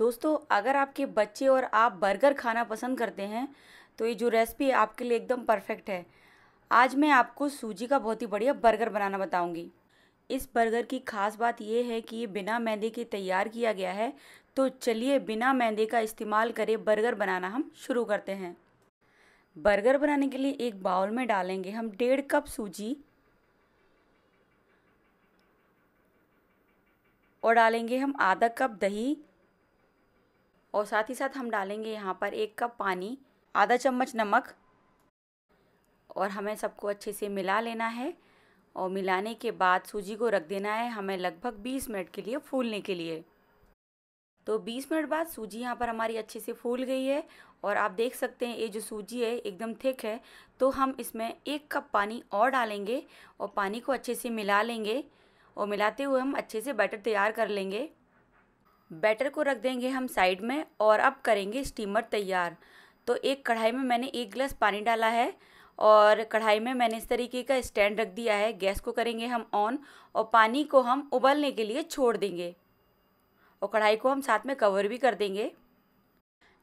दोस्तों, अगर आपके बच्चे और आप बर्गर खाना पसंद करते हैं तो ये जो रेसिपी आपके लिए एकदम परफेक्ट है। आज मैं आपको सूजी का बहुत ही बढ़िया बर्गर बनाना बताऊँगी। इस बर्गर की ख़ास बात यह है कि ये बिना मैदे के तैयार किया गया है तो चलिए बिना मैदे का इस्तेमाल करे बर्गर बनाना हम शुरू करते हैं। बर्गर बनाने के लिए एक बाउल में डालेंगे हम डेढ़ कप सूजी और डालेंगे हम आधा कप दही और साथ ही साथ हम डालेंगे यहाँ पर एक कप पानी, आधा चम्मच नमक और हमें सबको अच्छे से मिला लेना है और मिलाने के बाद सूजी को रख देना है हमें लगभग 20 मिनट के लिए फूलने के लिए। तो 20 मिनट बाद सूजी यहाँ पर हमारी अच्छे से फूल गई है और आप देख सकते हैं ये जो सूजी है एकदम थिक है। तो हम इसमें एक कप पानी और डालेंगे और पानी को अच्छे से मिला लेंगे और मिलाते हुए हम अच्छे से बैटर तैयार कर लेंगे। बैटर को रख देंगे हम साइड में और अब करेंगे स्टीमर तैयार। तो एक कढ़ाई में मैंने एक गिलास पानी डाला है और कढ़ाई में मैंने इस तरीके का स्टैंड रख दिया है। गैस को करेंगे हम ऑन और पानी को हम उबलने के लिए छोड़ देंगे और कढ़ाई को हम साथ में कवर भी कर देंगे।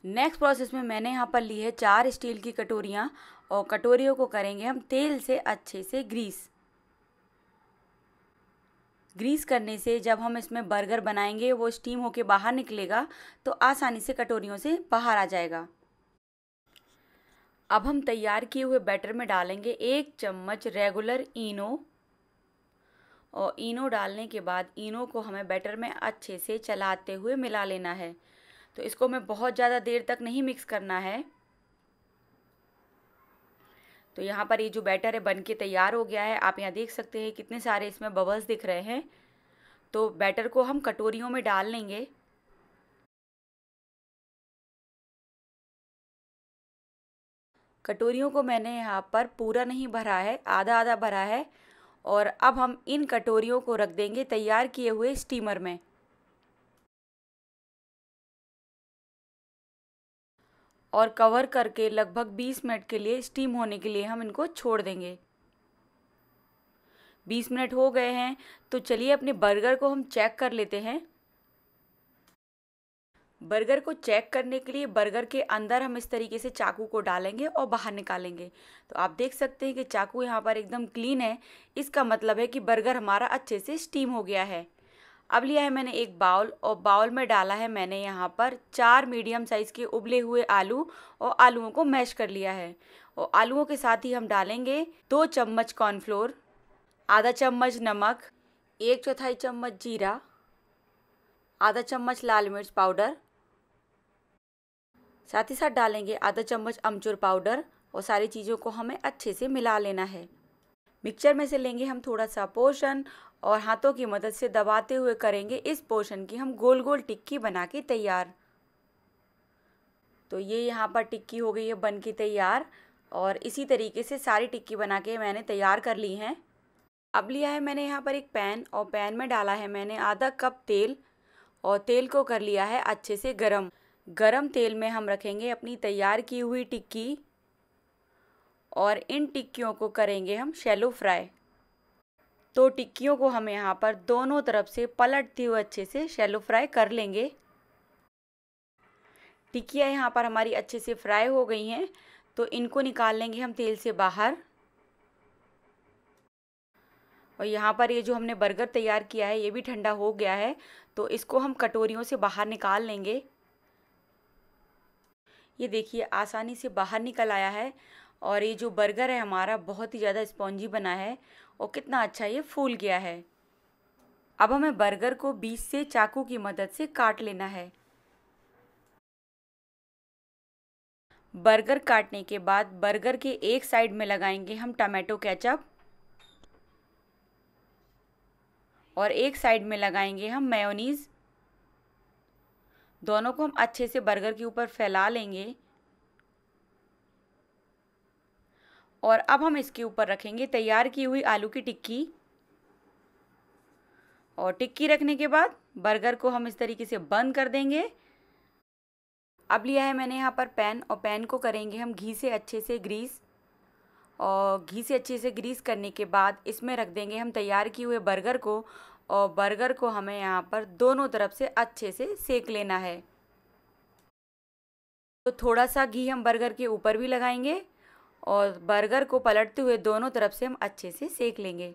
नेक्स्ट प्रोसेस में मैंने यहाँ पर ली है चार स्टील की कटोरियाँ और कटोरियों को करेंगे हम तेल से अच्छे से ग्रीस। ग्रीस करने से जब हम इसमें बर्गर बनाएँगे, वो स्टीम होके बाहर निकलेगा तो आसानी से कटोरियों से बाहर आ जाएगा। अब हम तैयार किए हुए बैटर में डालेंगे एक चम्मच रेगुलर इनो। और इनो डालने के बाद इनो को हमें बैटर में अच्छे से चलाते हुए मिला लेना है। तो इसको हमें बहुत ज़्यादा देर तक नहीं मिक्स करना है। तो यहाँ पर ये जो बैटर है बन के तैयार हो गया है। आप यहाँ देख सकते हैं कितने सारे इसमें बबल्स दिख रहे हैं। तो बैटर को हम कटोरियों में डाल लेंगे। कटोरियों को मैंने यहाँ पर पूरा नहीं भरा है आधा आधा भरा है। और अब हम इन कटोरियों को रख देंगे तैयार किए हुए स्टीमर में। और कवर करके लगभग 20 मिनट के लिए स्टीम होने के लिए हम इनको छोड़ देंगे। 20 मिनट हो गए हैं तो चलिए अपने बर्गर को हम चेक कर लेते हैं। बर्गर को चेक करने के लिए बर्गर के अंदर हम इस तरीके से चाकू को डालेंगे और बाहर निकालेंगे। तो आप देख सकते हैं कि चाकू यहाँ पर एकदम क्लीन है। इसका मतलब है कि बर्गर हमारा अच्छे से स्टीम हो गया है। अब लिया है मैंने एक बाउल और बाउल में डाला है मैंने यहाँ पर चार मीडियम साइज़ के उबले हुए आलू और आलूओं को मैश कर लिया है। और आलूओं के साथ ही हम डालेंगे दो चम्मच कॉर्नफ्लोर, आधा चम्मच नमक, एक चौथाई चम्मच जीरा, आधा चम्मच लाल मिर्च पाउडर, साथ ही साथ डालेंगे आधा चम्मच अमचूर पाउडर और सारी चीज़ों को हमें अच्छे से मिला लेना है। मिक्सचर में से लेंगे हम थोड़ा सा पोर्शन और हाथों की मदद से दबाते हुए करेंगे इस पोर्शन की। हम गोल गोल टिक्की बना के तैयार। तो ये यहाँ पर टिक्की हो गई है, बन के तैयार। और इसी तरीके से सारी टिक्की बना के मैंने तैयार कर ली हैं। अब लिया है मैंने यहाँ पर एक पैन और पैन में डाला है मैंने आधा कप तेल और तेल को कर लिया है अच्छे से गरम। गरम तेल में हम रखेंगे अपनी तैयार की हुई टिक्की और इन टिक्कियों को करेंगे हम शैलो फ्राई तो टिक्कियों को हम यहाँ पर दोनों तरफ़ से पलटते हुए अच्छे से शैलो फ्राई कर लेंगे। टिक्कियाँ यहाँ पर हमारी अच्छे से फ्राई हो गई हैं तो इनको निकाल लेंगे हम तेल से बाहर। और यहाँ पर ये जो हमने बर्गर तैयार किया है, ये भी ठंडा हो गया है तो इसको हम कटोरियों से बाहर निकाल लेंगे। ये देखिए, आसानी से बाहर निकल आया है। और ये जो बर्गर है हमारा बहुत ही ज़्यादा स्पॉन्जी बना है और कितना अच्छा ये फूल गया है। अब हमें बर्गर को बीच से चाकू की मदद से काट लेना है। बर्गर काटने के बाद बर्गर के एक साइड में लगाएँगे हम टमाटो केचप। और एक साइड में लगाएँगे हम मेयोनीज़। दोनों को हम अच्छे से बर्गर के ऊपर फैला लेंगे। और अब हम इसके ऊपर रखेंगे तैयार की हुई आलू की टिक्की। और टिक्की रखने के बाद बर्गर को हम इस तरीके से बंद कर देंगे। अब लिया है मैंने यहाँ पर पैन और पैन को करेंगे हम घी से अच्छे से ग्रीस। और घी से अच्छे से ग्रीस करने के बाद इसमें रख देंगे हम तैयार किए हुए बर्गर को। और बर्गर को हमें यहाँ पर दोनों तरफ़ से अच्छे से सेक लेना है। तो थोड़ा सा घी हम बर्गर के ऊपर भी लगाएँगे। और बर्गर को पलटते हुए दोनों तरफ़ से हम अच्छे से सेक लेंगे।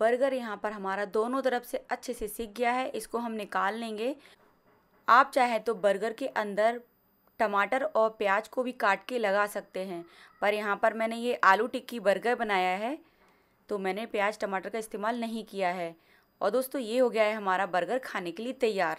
बर्गर यहाँ पर हमारा दोनों तरफ़ से अच्छे से सीख गया है, इसको हम निकाल लेंगे। आप चाहे तो बर्गर के अंदर टमाटर और प्याज को भी काट के लगा सकते हैं, पर यहाँ पर मैंने ये आलू टिक्की बर्गर बनाया है तो मैंने प्याज टमाटर का इस्तेमाल नहीं किया है। और दोस्तों, ये हो गया है हमारा बर्गर खाने के लिए तैयार।